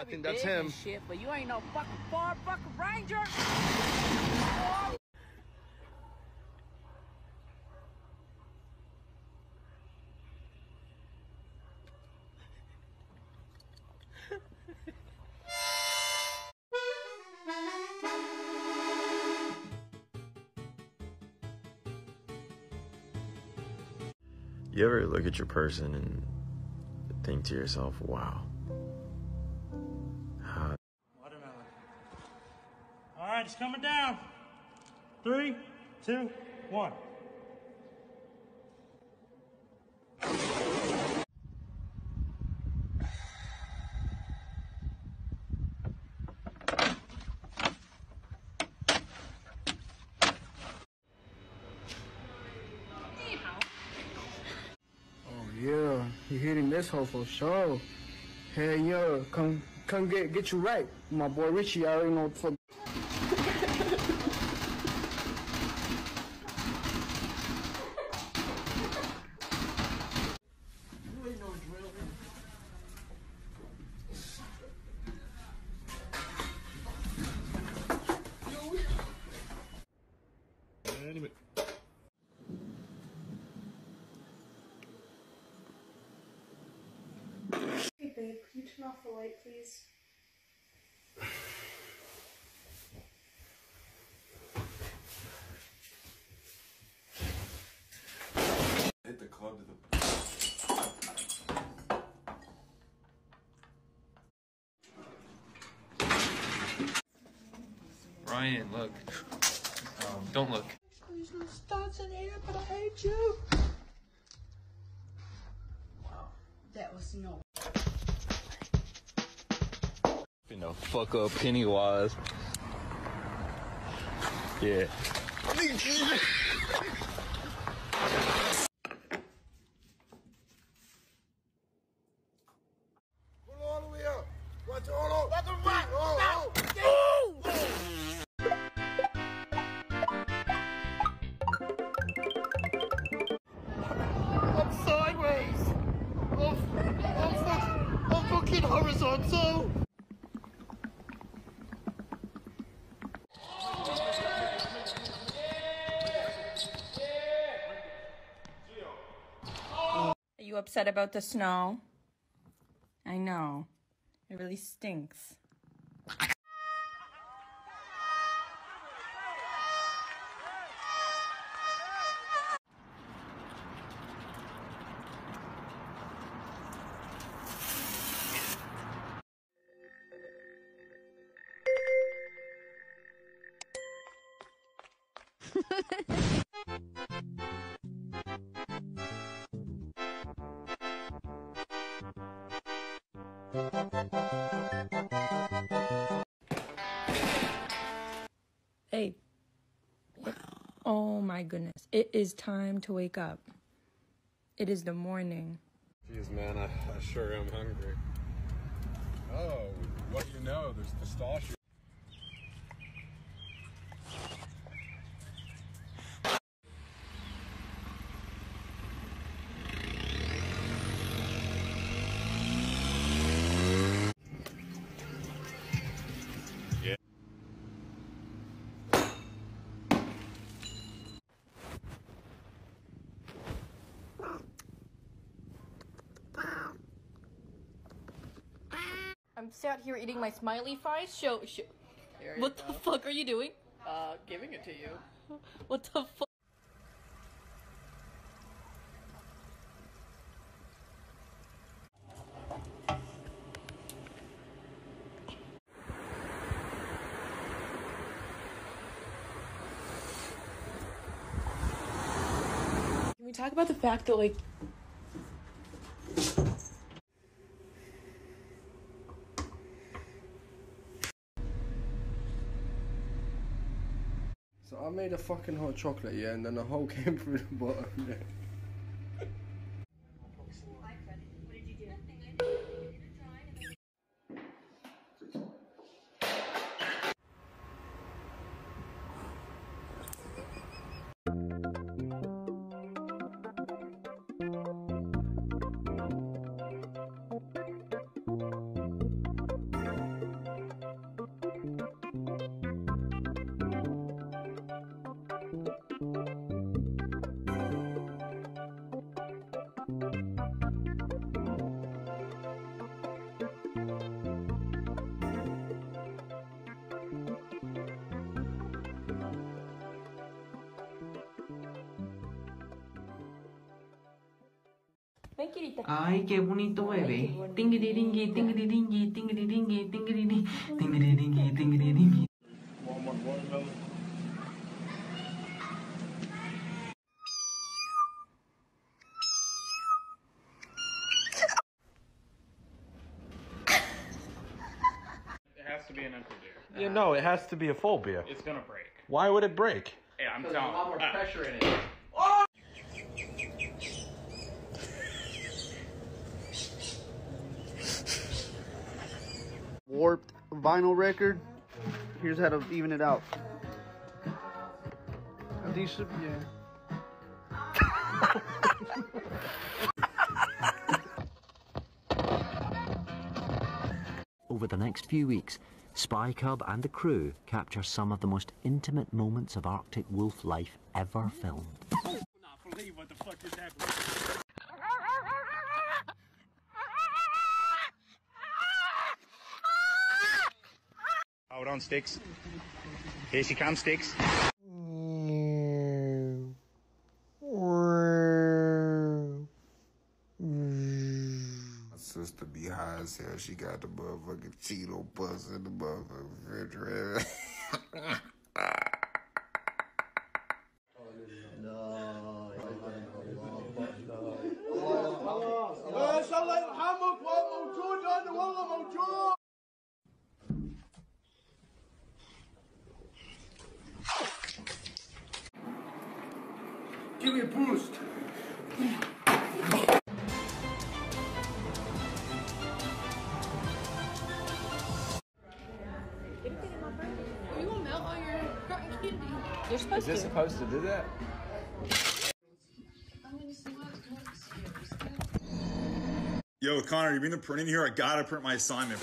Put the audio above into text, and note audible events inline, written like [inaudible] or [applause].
I think that's him. Shit, but you ain't no fucking far fucking ranger. You ever look at your person and think to yourself, wow. Watermelon. All right, it's coming down. Three, two, one. Oh yeah, you hitting this hoe for sure. Hell yo, come come get get you right. My boy Richie I already know. Off the light, please? hit the club to the. Ryan, look. Um, don't look. There's no stars in here, but I hate you. That was no. You know, fuck up Pennywise. Yeah. all the way up. Watch all over. Let them rock. Oh, oh. I'm sideways. I'm, I'm, fucking, I'm fucking horizontal. You upset about the snow? I know. It really stinks. [laughs] Hey. Oh my goodness. It is time to wake up. It is the morning. Jeez, man, I, I sure am hungry. Oh, what you know, there's pistachio. I'm sat here eating my smiley fries. Show, show. There you What the fuck are you doing? Uh, giving it to you. What the fuck? Can we talk about the fact that like So I made a fucking hot chocolate, yeah, and then the hole [laughs] came through the bottom. Yeah. Ven, Kirita. Ay, qué bonito bebé. Tingiri-dingi, tingiri-dingi, tingiri-dingi, tingiri-dingi, tingiri-dingi, tingiri-dingi. It has to be an empty beer. Yeah, no, it has to be a full beer. It's gonna break. Why would it break? Yeah, I'm There's telling a lot more pressure in it. Warped vinyl record. Here's how to even it out. These should, yeah. [laughs] Over the next few weeks, Spy Cub and the crew capture some of the most intimate moments of Arctic wolf life ever filmed. believe what the fuck just happened. Hold on, Sticks. Here she comes, Sticks. My sister be high as hell. She got the motherfucking Cheeto bus in the motherfucking refrigerator. [laughs] Give me a boost. We will melt all your cotton candy. You're Is supposed this to. supposed to do that? Yo, Connor, you bring the print in here? I gotta print my assignment.